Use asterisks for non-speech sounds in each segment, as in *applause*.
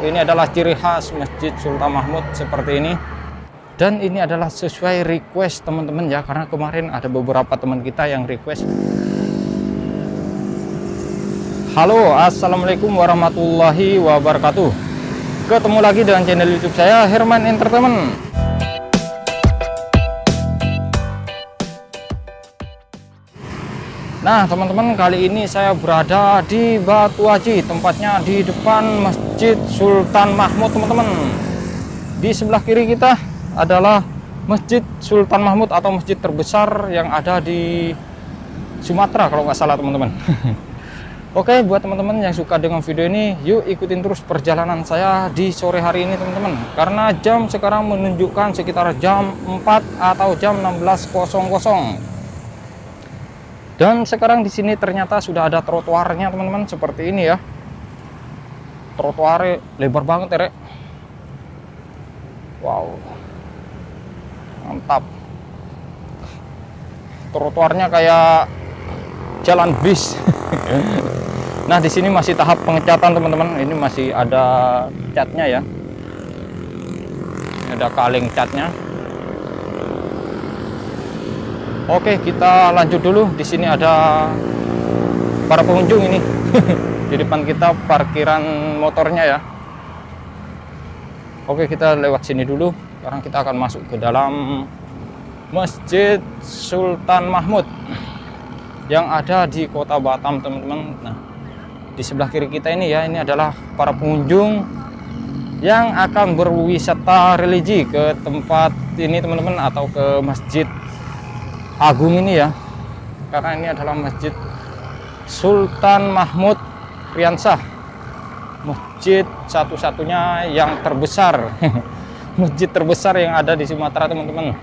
ini adalah ciri khas Masjid Sultan Mahmud seperti ini. Dan ini adalah sesuai request teman-teman ya, karena kemarin ada beberapa teman kita yang request. Halo, Assalamualaikum warahmatullahi wabarakatuh. Ketemu lagi dengan channel YouTube saya Herman Entertainment. Nah, teman-teman, kali ini saya berada di Batu Haji, tempatnya di depan Masjid Sultan Mahmud, teman-teman. Di sebelah kiri kita adalah Masjid Sultan Mahmud atau masjid terbesar yang ada di Sumatera kalau nggak salah, teman-teman. *laughs* Oke, buat teman-teman yang suka dengan video ini, yuk ikutin terus perjalanan saya di sore hari ini, teman-teman. Karena jam sekarang menunjukkan sekitar jam 4 atau jam 16.00. Dan sekarang di sini ternyata sudah ada trotoarnya teman-teman seperti ini ya. Trotoarnya lebar banget ya, Rek. Wow. Mantap. Trotoarnya kayak jalan bis. *laughs* nah, di sini masih tahap pengecatan teman-teman. Ini masih ada catnya ya. Ada kaleng catnya. Oke, kita lanjut dulu. Di sini ada para pengunjung ini. *laughs* Di depan kita parkiran motornya ya. Oke, kita lewat sini dulu. Sekarang kita akan masuk ke dalam Masjid Sultan Mahmud yang ada di Kota Batam, teman-teman. Nah, di sebelah kiri kita ini ya, ini adalah para pengunjung yang akan berwisata religi ke tempat ini, teman-teman, atau ke Masjid agung ini ya karena ini adalah masjid Sultan Mahmud Priansah masjid satu-satunya yang terbesar. *laughs* Masjid terbesar yang ada di Sumatera teman-teman.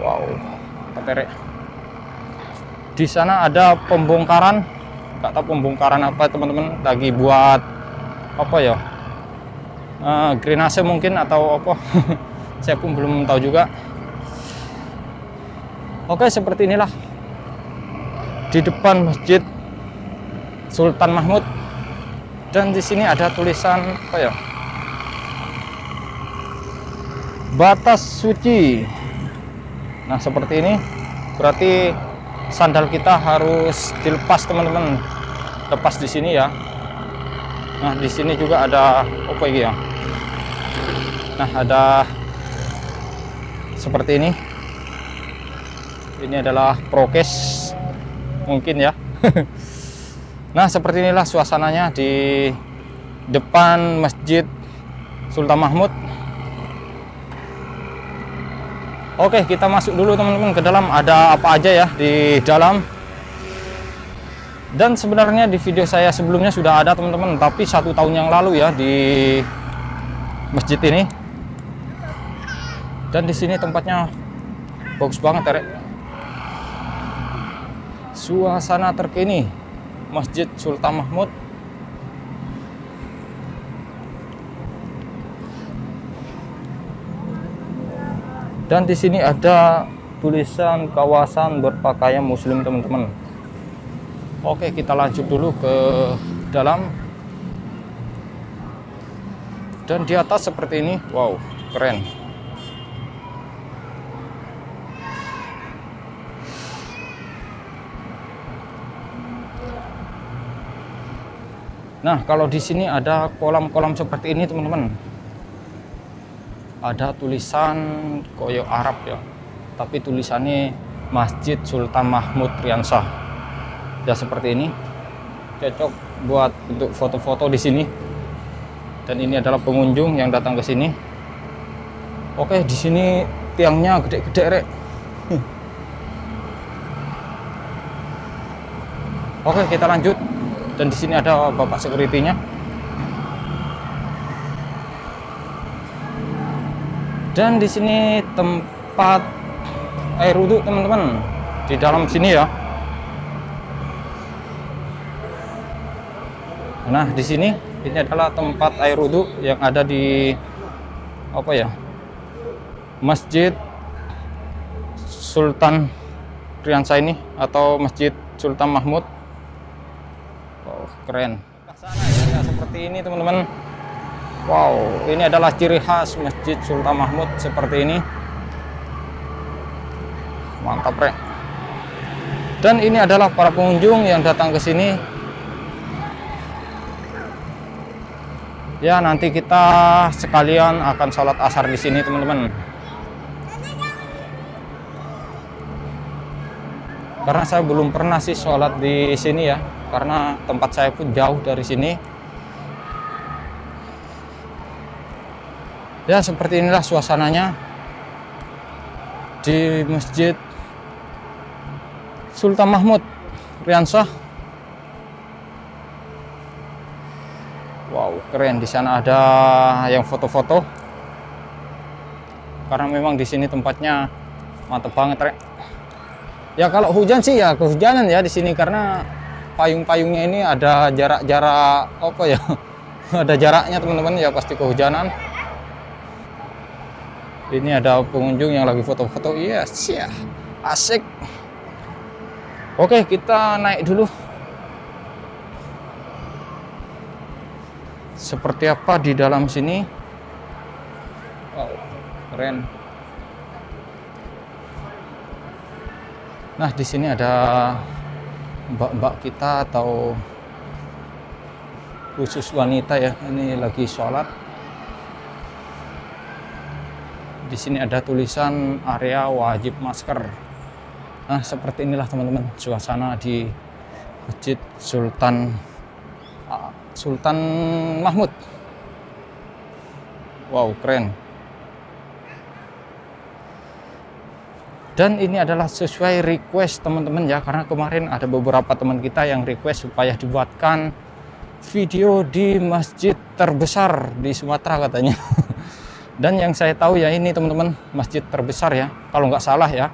Wow terek di sana ada pembongkaran. Nggak tahu pembongkaran apa teman-teman. Lagi buat apa ya? Uh, grenase mungkin atau apa? *laughs* Saya pun belum tahu juga. Oke, seperti inilah di depan Masjid Sultan Mahmud. Dan di sini ada tulisan apa ya? Batas suci. Nah, seperti ini. Berarti sandal kita harus dilepas, teman-teman. Lepas di sini ya. Nah, di sini juga ada apa ya? Nah, ada seperti ini ini adalah prokes mungkin ya. *laughs* Nah seperti inilah suasananya di depan masjid Sultan Mahmud. Oke kita masuk dulu teman-teman ke dalam. Ada apa aja ya di dalam. Dan sebenarnya di video saya sebelumnya sudah ada teman-teman tapi satu tahun yang lalu ya di masjid ini. Dan di sini tempatnya bagus banget ya suasana terkini Masjid Sultan Mahmud. Dan di sini ada tulisan kawasan berpakaian muslim teman-teman. Oke kita lanjut dulu ke dalam. Dan di atas seperti ini wow keren Nah, kalau di sini ada kolam-kolam seperti ini, teman-teman. Ada tulisan koyo Arab ya. Tapi tulisannya Masjid Sultan Mahmud Riansah. Ya seperti ini. Cocok buat untuk foto-foto di sini. Dan ini adalah pengunjung yang datang ke sini. Oke, di sini tiangnya gede-gede, Rek. *laughs* Oke, kita lanjut dan di sini ada bapak security-nya. Dan di sini tempat air wudhu teman-teman di dalam sini ya. Nah di sini ini adalah tempat air wudhu yang ada di apa ya Masjid Sultan Priansa ini atau Masjid Sultan Mahmud keren. Seperti ini teman-teman. Wow ini adalah ciri khas Masjid Sultan Mahmud seperti ini. Mantap rek. Dan ini adalah para pengunjung yang datang ke sini. Ya nanti kita sekalian akan sholat asar di sini teman-teman. Karena saya belum pernah sih sholat di sini ya karena tempat saya pun jauh dari sini ya seperti inilah suasananya di masjid Sultan Mahmud Riansah. Wow, keren di sana ada yang foto-foto. Karena memang di sini tempatnya mantep banget, Rek. Ya kalau hujan sih ya kehujanan ya di sini karena payung-payungnya ini ada jarak-jarak apa ya? *laughs* ada jaraknya teman-teman ya pasti kehujanan. Ini ada pengunjung yang lagi foto-foto. Yes, ya. Asik. Oke, kita naik dulu. Seperti apa di dalam sini? Wow, keren. Nah, di sini ada mbak-mbak kita atau khusus wanita ya. Ini lagi sholat. Di sini ada tulisan area wajib masker. Nah, seperti inilah teman-teman suasana di Masjid Sultan Sultan Mahmud. Wow, keren. Dan ini adalah sesuai request teman-teman ya, karena kemarin ada beberapa teman kita yang request supaya dibuatkan video di masjid terbesar di Sumatera katanya. *laughs* Dan yang saya tahu ya ini teman-teman masjid terbesar ya, kalau nggak salah ya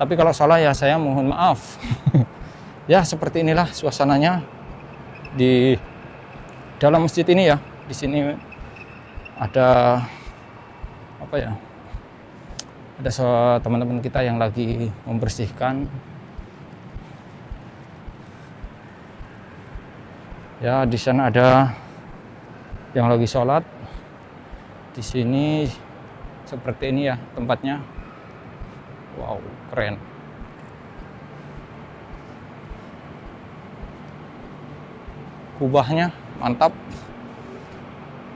tapi kalau salah ya saya mohon maaf. *laughs* ya seperti inilah suasananya di dalam masjid ini ya. Di sini ada apa ya? Ada teman-teman kita yang lagi membersihkan. Ya di sana ada yang lagi sholat. Di sini seperti ini ya tempatnya. Wow keren. Kubahnya mantap.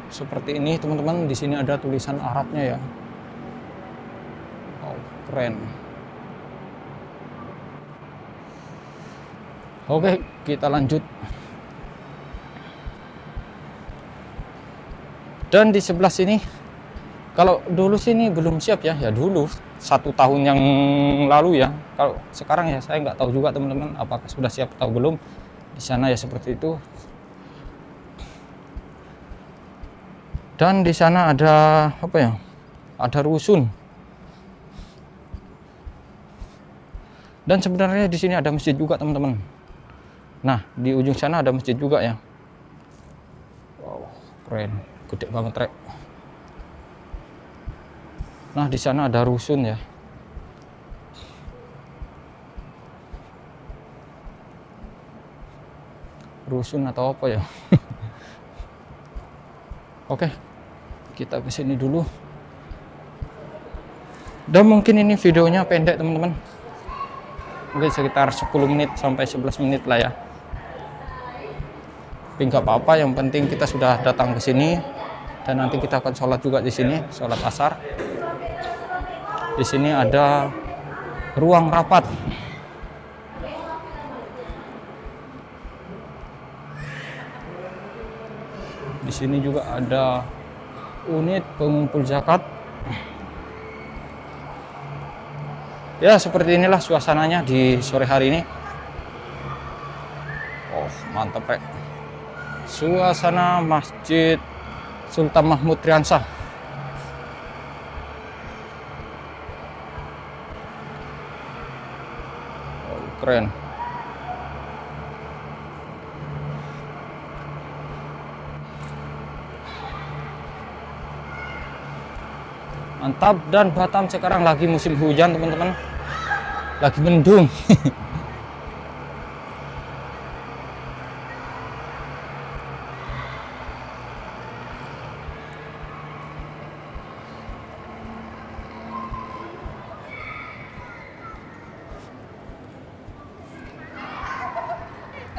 Seperti ini teman-teman di sini ada tulisan Arabnya ya keren. Oke kita lanjut. Dan di sebelah sini kalau dulu sini belum siap ya. Ya dulu satu tahun yang lalu ya. Kalau sekarang ya saya nggak tahu juga teman-teman apakah sudah siap atau belum. Di sana ya seperti itu. Dan di sana ada apa ya ada rusun dan sebenarnya di sini ada masjid juga teman-teman nah di ujung sana ada masjid juga ya wow keren gede banget rek Nah, di sana ada rusun ya. Rusun atau apa ya? *laughs* Oke. Kita ke sini dulu. Dan mungkin ini videonya pendek, teman-teman. Mungkin sekitar 10 menit sampai 11 menit lah ya. Tapi nggak apa-apa, yang penting kita sudah datang ke sini dan nanti kita akan sholat juga di sini, sholat asar. Di sini ada ruang rapat. Di sini juga ada unit pengumpul zakat ya seperti inilah suasananya di sore hari ini. Oh mantap rek suasana masjid Sultan Mahmud Triansah. Keren. Mantap dan Batam sekarang lagi musim hujan teman-teman lagi mendung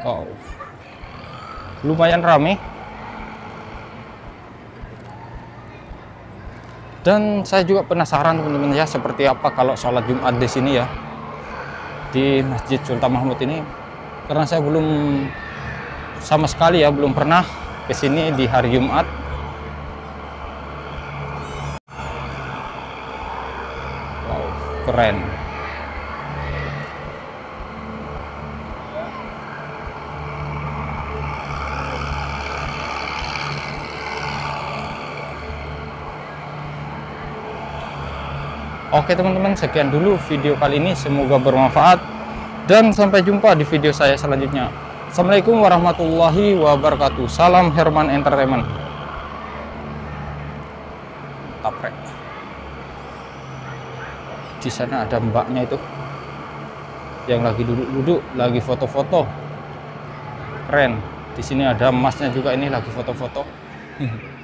Wow. Lumayan rame. Dan saya juga penasaran teman-teman ya seperti apa kalau sholat Jumat di sini ya di Masjid Sultan Mahmud ini karena saya belum sama sekali ya belum pernah ke sini di hari Jumat. Wow, keren. Oke teman-teman, sekian dulu video kali ini. Semoga bermanfaat dan sampai jumpa di video saya selanjutnya. Assalamualaikum warahmatullahi wabarakatuh. Salam Herman Entertainment. Taprek. Di sana ada mbaknya itu yang lagi duduk-duduk, lagi foto-foto. Keren. Di sini ada emasnya juga ini lagi foto-foto. *laughs*